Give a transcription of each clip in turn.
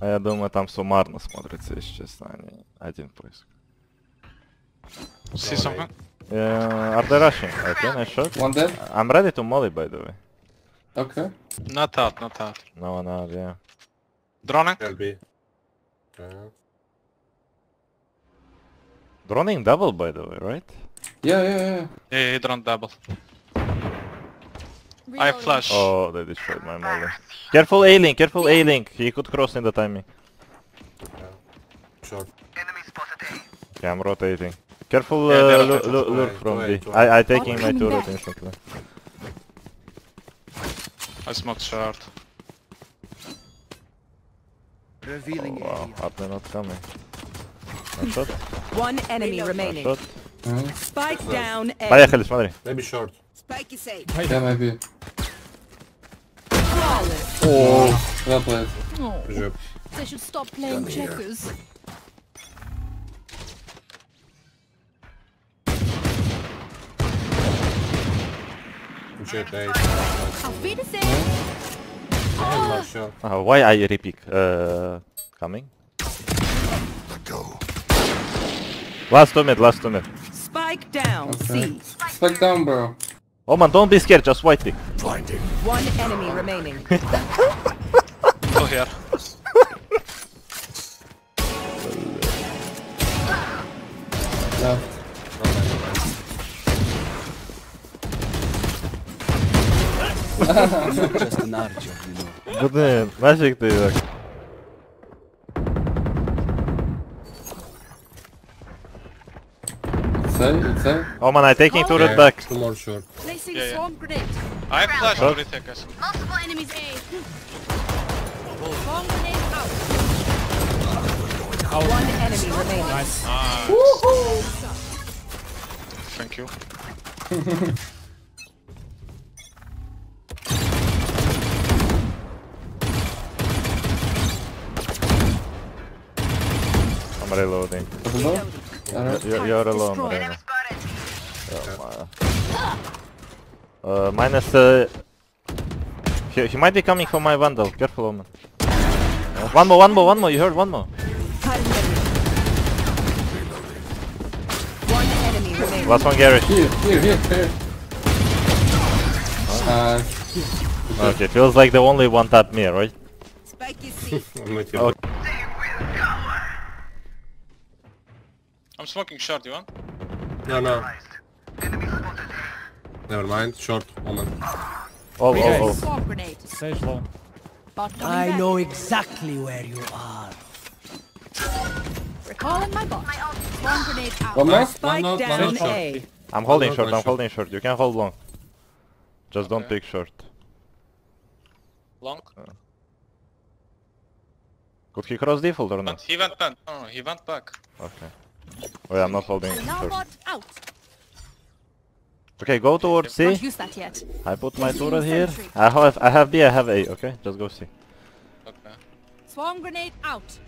А я думаю, там суммарно смотрится, если честно, а не один поиск. See something? Uh, are they rushing? Okay, nice shot. One dead. I'm ready to molly, by the way. Okay. Not out, not out. No one out, yeah. Droning? LB. Okay. Droning double, by the way, right? Yeah, yeah, yeah. Yeah, he drone double. I flash. Oh, they destroyed my molly. Careful A-Link, careful A-Link. He could cross in the timing. Yeah. Sure. Yeah, I'm rotating. Careful yeah, uh, from lure, I, lure from taking my turret back. instantly. I smoked shard. Revealing oh, wow, are they not coming? One shot. One enemy remaining. Mm -hmm. Spike down. Vaya, Heli, madre. Short. Spike is safe. Yeah, maybe. Flawless. Oh, well played. Oh, Jab. they should stop playing checkers. Jett 8. Auf Wiedersehen. Nice shot. Uh, why I repick? Uh, coming? Last two mid, last two mid. Spike down Okay. C. Spike down, bro. Oh man, don't be scared, just white Blinding. One enemy remaining. Go here. just an archer, you know. Good name. Magic, dude. It's A, it's A. Oman, oh I taking turret Yeah, back. Two more short. Placing Yeah, yeah. swarm grenade. I flash Shot. to retake us. Multiple enemies A. Swarm grenade out. Oh. One enemy remaining. Nice. Thank you. I'm reloading. Double door. You're, you're alone, Marina. Oh, my. Uh, minus. Uh, he, he might be coming for my vandal. Careful, Oman. Uh, one more, one more, one more. You heard one more. One enemy remaining. Last one, Gary. Here, here, here, here. Uh, Okay, feels like the only one tap me, right? Spike is safe. I'm with you. Okay. I'm smoking short, you want? No, no. Never mind. Short. Omen. Oh, oh, oh. Swarm grenade. Sage low. I know exactly where you are. Recalling my bot. Swarm grenade out. one more. Spike not, one down not short. A. I'm holding short, I'm holding short. You can hold long. Just don't Okay. pick short. Long. Uh. Could he cross default or But not? he went back. No, no, he went back. Okay. Oh, Wait, I'm not holding out. Okay, go towards C. That yet. I put my turret here. I have I have B, I have A, okay? Just go C. Okay. Swarm grenade out.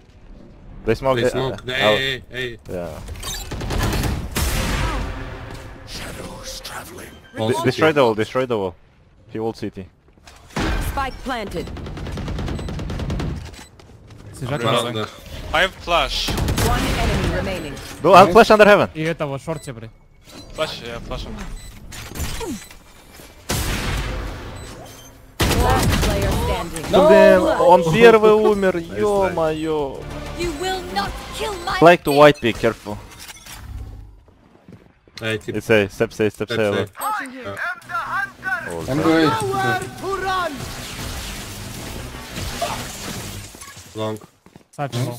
They smoke. They smoke. Uh, hey, hey, hey. Yeah. Shadows traveling. De destroy the wall, destroy the wall. He old city. Spike planted. I have flash. One enemy remaining. Go, I'll flash under heaven. И этого в шорте, блин. Flash, yeah, flash him. Last player standing. Блин, он первый умер, ё-моё. You will not kill my Like to white pick, careful. Hey, tip. It's A, step C, step C. Step look. C. Watching here. Oh, I'm God. going. Long. Side low.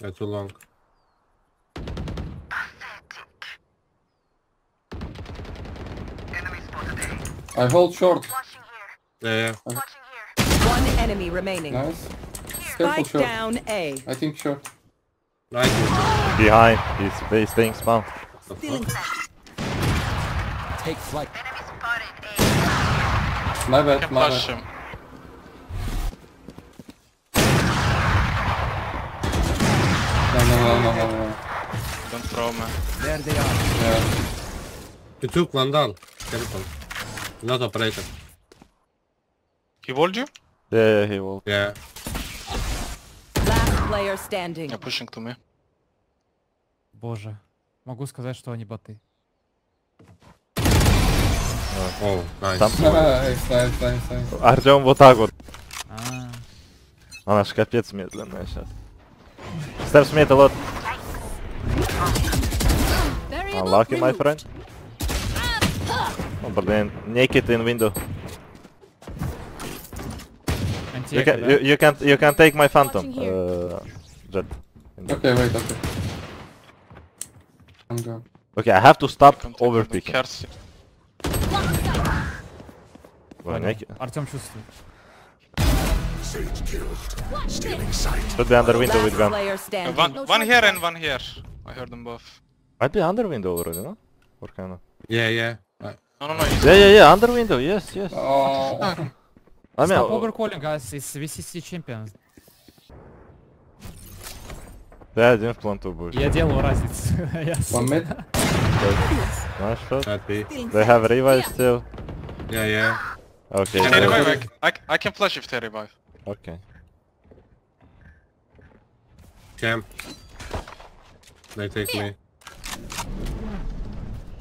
Yeah, too long. I hold short. Yeah, yeah. One enemy remaining. Nice. Careful Spike short. down A. I think short. Right. Behind. He's, he's staying spawn. Take flight. My bad, Can my bad. him. No, Don't throw me. There they are. Yeah. You took Vandal. Careful. Not operator. He walled you? Yeah, yeah, he will. Yeah. player standing. Yeah, pushing to me. Боже. Могу сказать, что они боты. Oh, nice. Там Nice, nice, nice, nice. Артем вот так вот. А, Она ж капец медленная сейчас. Steps mid a lot. Unlucky, my friend. Oh, then naked in window. You can, you, you can you can take my phantom. Uh, Jett. Okay, wait, okay. I'm going. Okay, I have to stop overpicking. Artem чувствует. Should be under window with them. One, one here and one here. I heard them both. Might be under window already, no? Or kind of. Yeah, yeah. No, no, no. Yeah, yeah, yeah. Under window. Yes, yes. Oh. I mean, Stop overcalling us. It's VCT champions. Да, один в планту будешь. Я делаю разницу. One mid. Nice shot. Happy. They have revive still. Yeah, yeah. Okay. Can revive? I, I can flash if they revive. Okay. Cam. They take Here. me.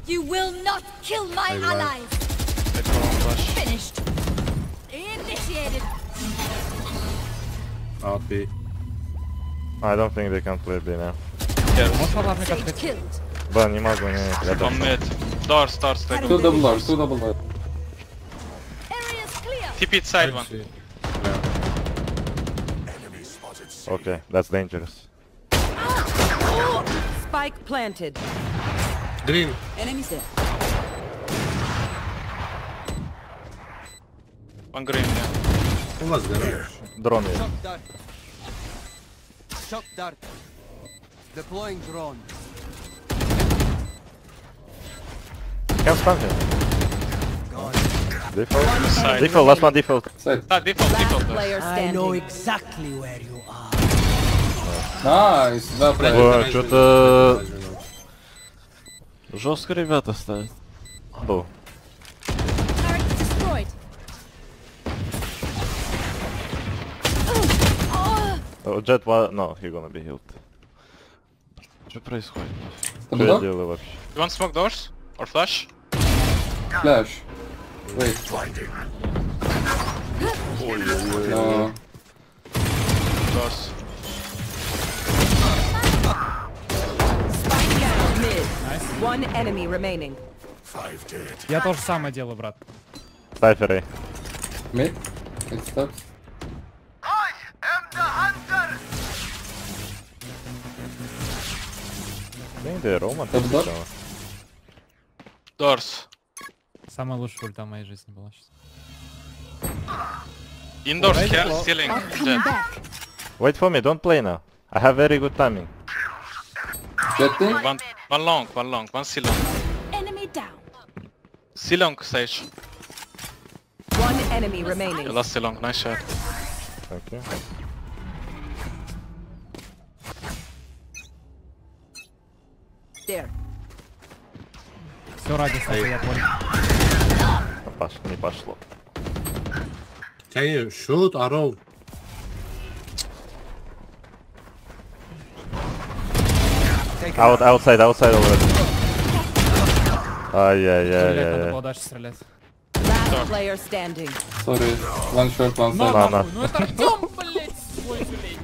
You will not kill my I allies! Finished! Initiated! I'll be. I don't think they can play B now. Yeah. Most of them killed. Ben, you might win it. Come mid. Doors, doors, take Two double doors, two double doors. Area is clear! TP side one. See. Okay, that's dangerous. Spike planted. Green. Enemies there. One green, yeah. Who was there? Drone is. Shock dart. Shock dart. Deploying drone. Can spam him. Default. Side. Default, last one default. Side. Ah, default, default. I know exactly where you are. Nice, well played. Ой, что-то жестко ребята ставят. Oh, Jet wa- No, he gonna be healed. Что происходит? Что я делаю вообще? You want smoke doors? Or flash? Flash. Wait. No. Doors. Я тоже самое делаю, брат. Сайферы. Блин, Рома, ты Дорс. Самая лучшая ульта в моей жизни была сейчас. Индорс, here, ceiling. Wait for me, don't play now. I have very good timing. Jet one long, one long, one C long. Enemy down. C long, Sage. One enemy You remaining. lost C long, nice shot. Thank you. There. Все ради снайпа, я понял. Пошло, не пошло. Can you shoot arrow? Out, outside, outside already. Стрелять надо Ай-яй-яй-яй. было дальше стрелять. Last player standing. Sorry. One short, one На, side. На, на. нахуй, ну это Артем, блядь, свой блядь.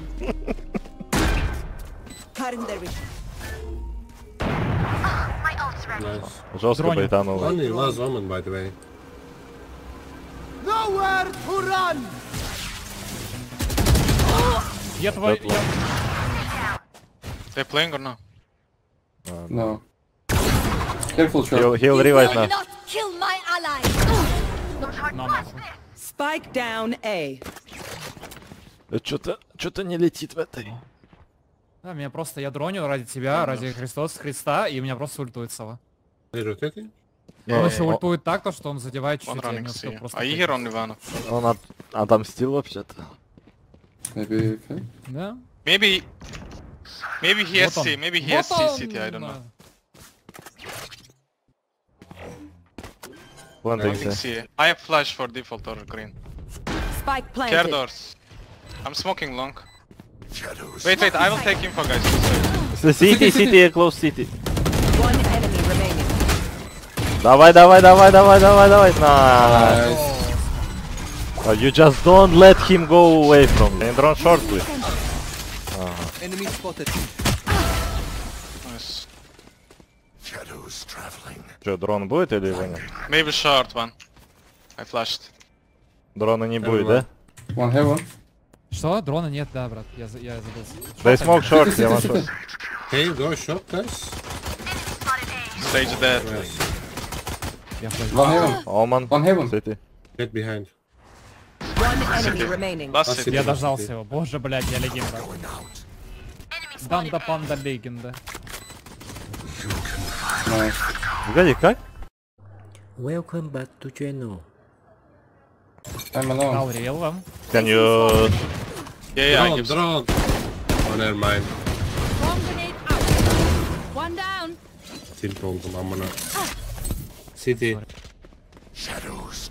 Nice. Жестко Дроню. байтанул. Only last woman, by the way. Nowhere to run. Я твой... That я- They playing or no? No. Careful short. He'll, he'll revive now. not kill my allies. На нахуй. Spike down A. Что-то, что-то не летит в этой. Да, меня просто, я дроню ради тебя, ради Христос, Христа, и у меня просто ультует сова. They rotating? Он еще ультует так, то, что он задевает чуть-чуть, прыгнуть. hear only one. Он от- отомстил вообще-то. Maybe. Да? Maybe... Maybe he has Вот он. C, maybe he Вот has C он, city, I don't know. Planting Planting C. C. I have flash for default or green. Spike Care planted. doors. I'm smoking long. Wait, wait, I will take info, guys. С- City, city, close city. One enemy remaining. Давай, давай, давай, давай, давай, давай. Nice. Nice. Oh, you just don't let him go away from you. And drone short, please. Enemy spotted. Nice. Что, дрон будет или его нет? Maybe short one. I flashed. Дрона не будет, да? One heaven. Что? Дрона нет, да, брат. Я, за- я забылся. They smoke short, я. Can you go short, guys? Stage dead. Я. One heaven. Oman, One heaven. city. Get behind. One enemy remaining. Я дождался его. Боже, блядь, я легенда. Danda Panda Legend'de. Dikkat dikkat. Welcome back to channel. I'm alone. How are you? Can you... Yeah, yeah, I give drone. Oh, never mind. One grenade out. One down. Tilt oldum. City. Shadows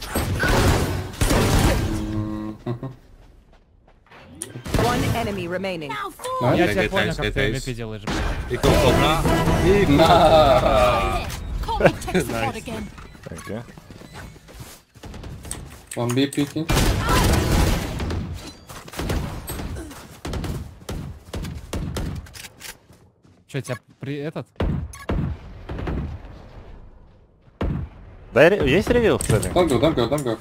One enemy remaining. Now Я тебя понял, как ты. MVP делаешь, блядь. Tech support again. Thank you. One B peeking. Че, тебя при этот? Ре- Есть ревил в целом? Don't go, don't go, don't go.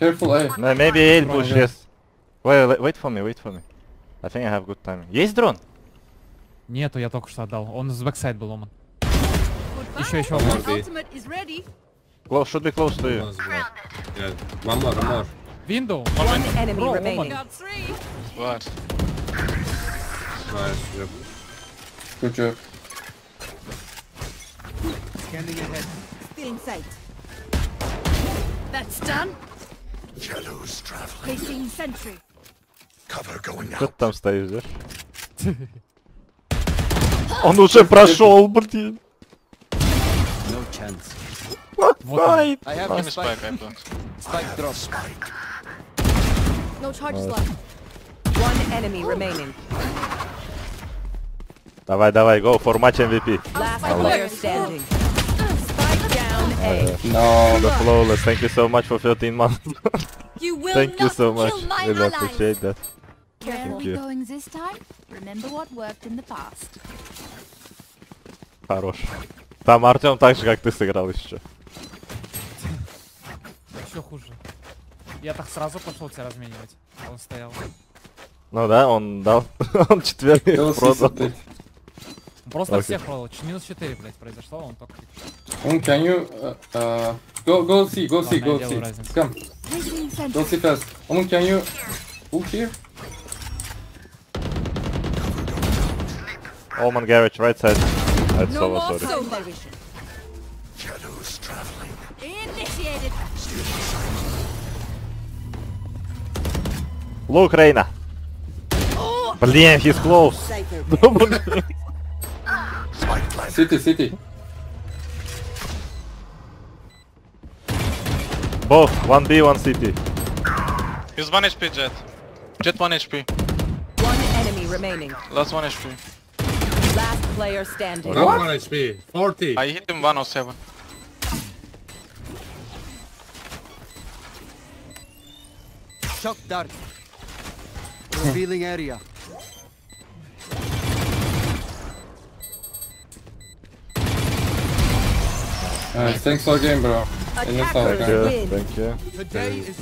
Careful, A. No, maybe A push, yes. Wait, wait for me, wait for me. I think I have good timing. Есть дрон? Нету, я только что отдал. Он с бэксайд был, Оман. Goodbye. Еще, еще. Ready. Close, should be close to you. Yeah. One more, one more. Window. One enemy Bro, remaining. What? Nice. Yep. Good job. Scanning ahead. Still in sight. That's done. Shadows traveling. Placing sentry. Ты там стоишь, да? Он уже прошел, блин. No chance. Вот он. Ай, I have Give a me spike. spike, I plant. Spike drop. No charges left. One enemy remaining. Давай, давай, go for match MVP. Last player standing. Spike down A. No. The flawless, thank you so much for 13 months. You will thank you so much. Really appreciate that. Where are Thank we you. going this time? Remember what worked in the past. Хорош. Там Артем так же, как ты сыграл еще. Еще хуже. Я так сразу пошел тебя разменивать. А он стоял. Ну да, он дал. он четвертый продал. Он просто Окей. всех продал. Минус 4, блядь, произошло, он только... Um, can you uh, uh go go see, go see, go see. Come, go see fast. Um, can you hook here? All man garage, right side. That's no so more sorry. Solar. Shadows traveling. Initiated. Look, Reyna. Oh. Блин, he's close. CT, CT. Both, one B, one CT. He's one HP Jett. Jett one HP. One enemy remaining. Last one HP. Last player standing. What? 1 HP. 40. I hit him 107. Shock dart. Revealing area. Alright, thanks for the game, bro. Attackers. Thank you. Thank you.